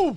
Oh!